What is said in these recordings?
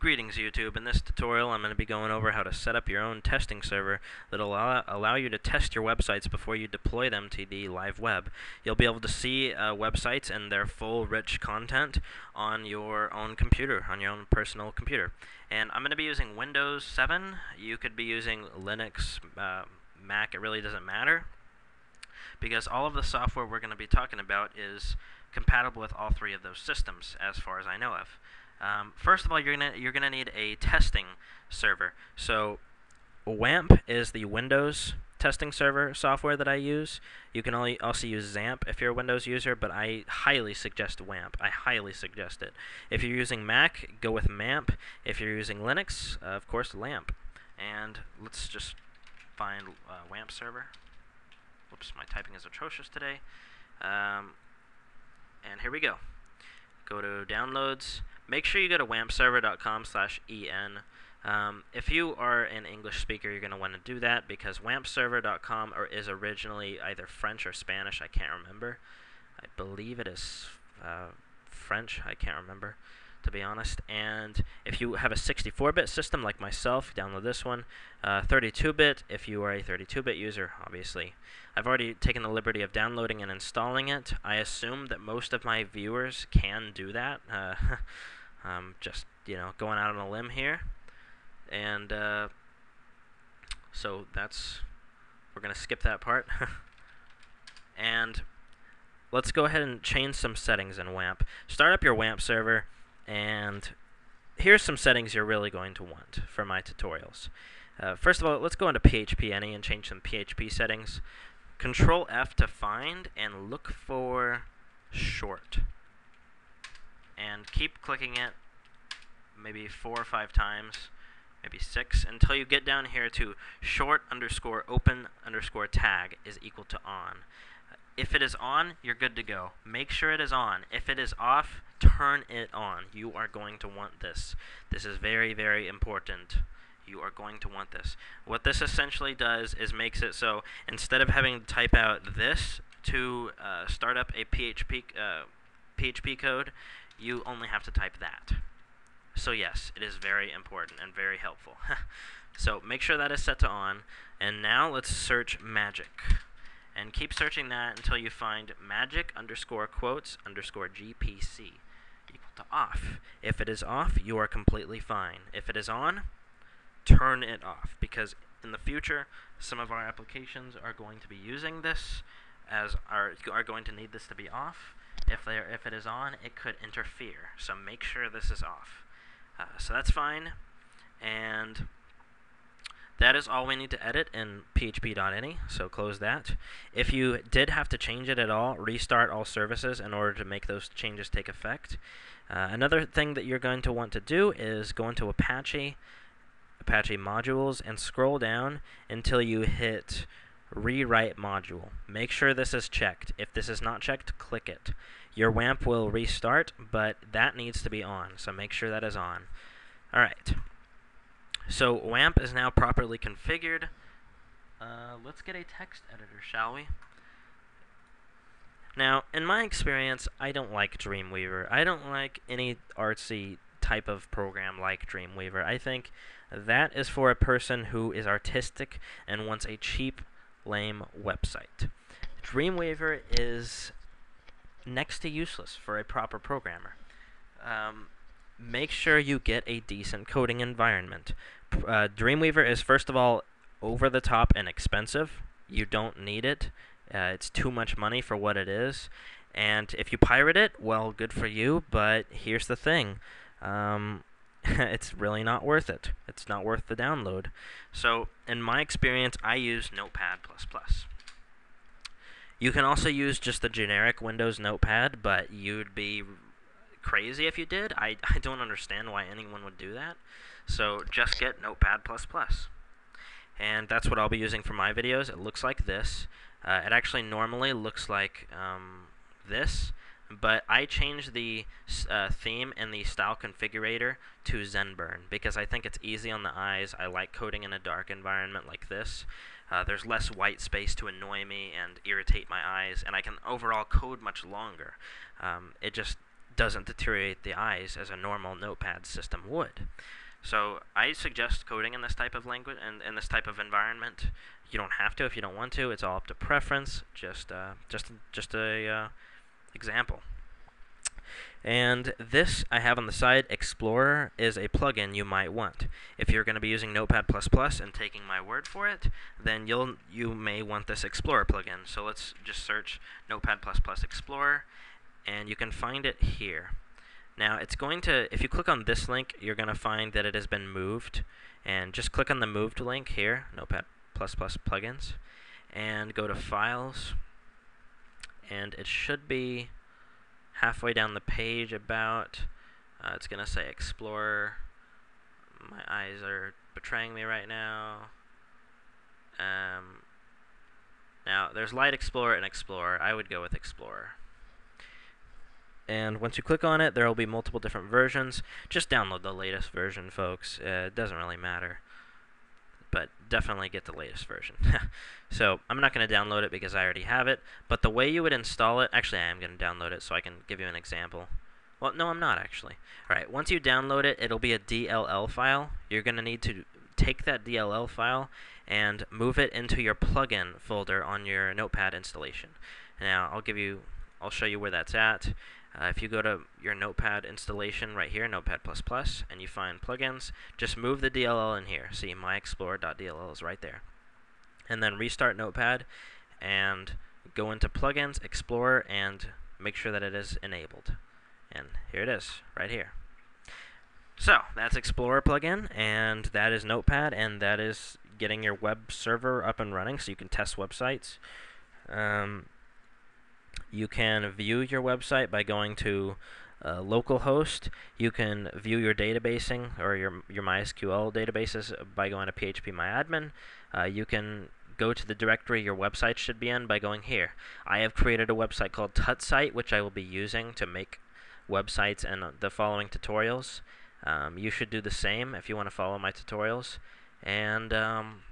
Greetings YouTube. In this tutorial I'm going to be going over how to set up your own testing server that will allow, allow you to test your websites before you deploy them to the live web. You'll be able to see uh, websites and their full rich content on your own computer, on your own personal computer. And I'm going to be using Windows 7. You could be using Linux, uh, Mac, it really doesn't matter because all of the software we're going to be talking about is compatible with all three of those systems as far as I know of. Um, first of all, you're gonna you're gonna need a testing server. So WAMP is the Windows testing server software that I use. You can only also use XAMPP if you're a Windows user, but I highly suggest WAMP. I highly suggest it. If you're using Mac, go with MAMP. If you're using Linux, uh, of course, LAMP. And let's just find uh, WAMP server. Whoops, my typing is atrocious today. Um, and here we go. Go to Downloads make sure you go to wampserver.com slash en. Um, if you are an English speaker, you're going to want to do that because wampserver.com or is originally either French or Spanish. I can't remember. I believe it is uh, French. I can't remember to be honest. And if you have a 64-bit system like myself, download this one. 32-bit, uh, if you are a 32-bit user, obviously. I've already taken the liberty of downloading and installing it. I assume that most of my viewers can do that. Uh, I'm just, you know, going out on a limb here. And uh, so that's, we're going to skip that part. and let's go ahead and change some settings in WAMP. Start up your WAMP server, and here's some settings you're really going to want for my tutorials. Uh, first of all, let's go into php.ini and change some PHP settings. Control F to find and look for short keep clicking it maybe four or five times, maybe six, until you get down here to short underscore open underscore tag is equal to on. If it is on, you're good to go. Make sure it is on. If it is off, turn it on. You are going to want this. This is very, very important. You are going to want this. What this essentially does is makes it so instead of having to type out this to uh, start up a PHP uh, PHP code, you only have to type that. So yes, it is very important and very helpful. so make sure that is set to on. And now let's search magic. And keep searching that until you find magic underscore quotes underscore GPC equal to off. If it is off, you are completely fine. If it is on, turn it off because in the future, some of our applications are going to be using this as are, are going to need this to be off if, if it is on, it could interfere. So make sure this is off. Uh, so that's fine. And that is all we need to edit in php.ini, so close that. If you did have to change it at all, restart all services in order to make those changes take effect. Uh, another thing that you're going to want to do is go into Apache, Apache modules, and scroll down until you hit rewrite module. Make sure this is checked. If this is not checked, click it. Your WAMP will restart, but that needs to be on, so make sure that is on. Alright, so WAMP is now properly configured. Uh, let's get a text editor, shall we? Now, in my experience, I don't like Dreamweaver. I don't like any artsy type of program like Dreamweaver. I think that is for a person who is artistic and wants a cheap, lame website. Dreamweaver is next to useless for a proper programmer. Um, make sure you get a decent coding environment. Uh, Dreamweaver is, first of all, over the top and expensive. You don't need it. Uh, it's too much money for what it is. And if you pirate it, well, good for you, but here's the thing. Um, it's really not worth it. It's not worth the download. So, in my experience, I use Notepad++. You can also use just the generic Windows Notepad, but you'd be crazy if you did. I, I don't understand why anyone would do that. So just get Notepad++. And that's what I'll be using for my videos. It looks like this. Uh, it actually normally looks like um, this, but I changed the uh, theme and the style configurator to Zenburn because I think it's easy on the eyes. I like coding in a dark environment like this. Uh, there's less white space to annoy me and irritate my eyes, and I can overall code much longer. Um, it just doesn't deteriorate the eyes as a normal notepad system would. So I suggest coding in this type of language and in this type of environment. You don't have to if you don't want to. It's all up to preference. Just uh, just just a uh, example. And this I have on the side, Explorer, is a plugin you might want. If you're going to be using Notepad++ and taking my word for it, then you'll you may want this Explorer plugin. So let's just search Notepad++ Explorer, and you can find it here. Now it's going to, if you click on this link, you're going to find that it has been moved. And just click on the moved link here, Notepad++ plugins, and go to Files, and it should be halfway down the page about. Uh, it's going to say Explorer. My eyes are betraying me right now. Um, now, there's Light Explorer and Explorer. I would go with Explorer. And once you click on it, there will be multiple different versions. Just download the latest version, folks. Uh, it doesn't really matter but definitely get the latest version. so I'm not going to download it because I already have it, but the way you would install it, actually I am going to download it so I can give you an example. Well, no, I'm not actually. Alright, once you download it, it'll be a DLL file. You're going to need to take that DLL file and move it into your plugin folder on your Notepad installation. Now, I'll give you, I'll show you where that's at. Uh, if you go to your Notepad installation right here, Notepad++, and you find plugins, just move the DLL in here. See, myexplorer.dll is right there. And then restart Notepad and go into Plugins, Explorer, and make sure that it is enabled. And here it is, right here. So, that's Explorer plugin, and that is Notepad, and that is getting your web server up and running so you can test websites. Um, you can view your website by going to uh, localhost. You can view your databasing or your, your MySQL databases by going to phpMyAdmin. Uh, you can go to the directory your website should be in by going here. I have created a website called TutSite, which I will be using to make websites and the following tutorials. Um, you should do the same if you want to follow my tutorials. And um,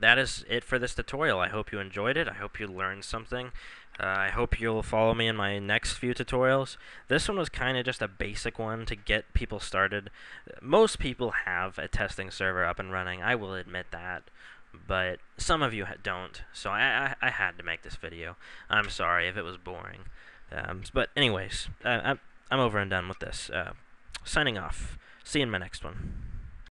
that is it for this tutorial. I hope you enjoyed it. I hope you learned something. Uh, I hope you'll follow me in my next few tutorials. This one was kind of just a basic one to get people started. Most people have a testing server up and running, I will admit that. But some of you don't, so I, I, I had to make this video. I'm sorry if it was boring. Um, but anyways, uh, I'm, I'm over and done with this. Uh, signing off. See you in my next one.